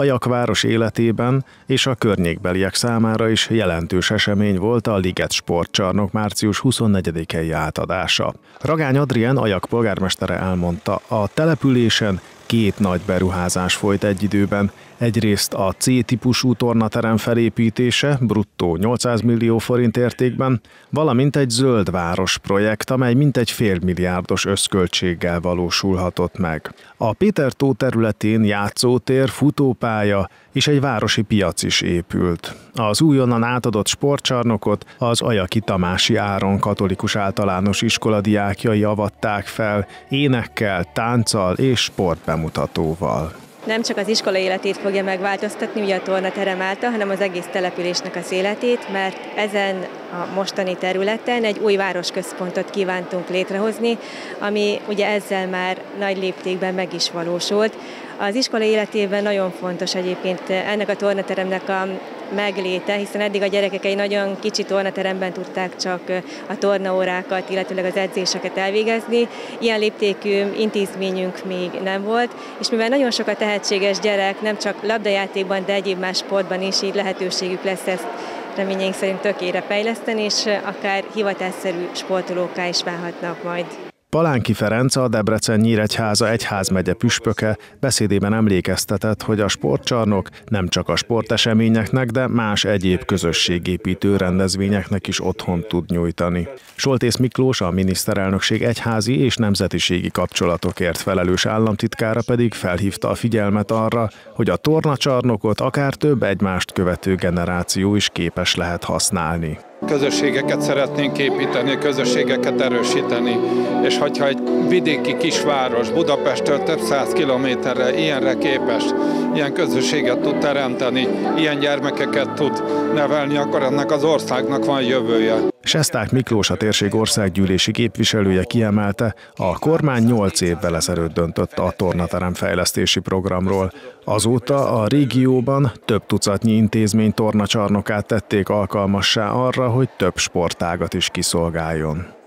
Ajakváros életében és a környékbeliek számára is jelentős esemény volt a Liget sportcsarnok március 24-i átadása. Ragány Adrien Ajak polgármestere elmondta, a településen két nagy beruházás folyt egy időben. Egyrészt a C-típusú tornaterem felépítése, bruttó 800 millió forint értékben, valamint egy zöld város projekt, amely mintegy félmilliárdos összköltséggel valósulhatott meg. A Péter tó területén játszótér, futópálya és egy városi piac is épült. Az újonnan átadott sportcsarnokot az Ajaki Tamási Áron katolikus általános iskola diákjai avatták fel énekkel, tánccal és sportbemutatóval nem csak az iskola életét fogja megváltoztatni, ugye a tornaterem által, hanem az egész településnek az életét, mert ezen a mostani területen egy új városközpontot kívántunk létrehozni, ami ugye ezzel már nagy léptékben meg is valósult. Az iskola életében nagyon fontos egyébként ennek a tornateremnek a megléte, hiszen eddig a gyerekek egy nagyon kicsi tornateremben tudták csak a tornaórákat, illetőleg az edzéseket elvégezni. Ilyen léptékű intézményünk még nem volt, és mivel nagyon sok a tehetséges gyerek, nem csak labdajátékban, de egyéb más sportban is így lehetőségük lesz ezt reményeink szerint tökére fejleszteni, és akár hivatásszerű sportolóká is válhatnak majd. Palánki Ferenc, a Debrecen Nyíregyháza egyházmegye püspöke beszédében emlékeztetett, hogy a sportcsarnok nem csak a sporteseményeknek, de más egyéb közösségépítő rendezvényeknek is otthon tud nyújtani. Soltész Miklós, a miniszterelnökség egyházi és nemzetiségi kapcsolatokért felelős államtitkára pedig felhívta a figyelmet arra, hogy a tornacsarnokot akár több egymást követő generáció is képes lehet használni. Közösségeket szeretnénk építeni, közösségeket erősíteni, és hogyha egy vidéki kisváros Budapesttől több száz kilométerre ilyenre képes, ilyen közösséget tud teremteni, ilyen gyermekeket tud nevelni, akkor ennek az országnak van jövője. Sesták Miklós a térség országgyűlési képviselője kiemelte, a kormány 8 évvel ezelőtt döntött a tornaterem fejlesztési programról. Azóta a régióban több tucatnyi intézmény tornacsarnokát tették alkalmassá arra, hogy több sportágat is kiszolgáljon.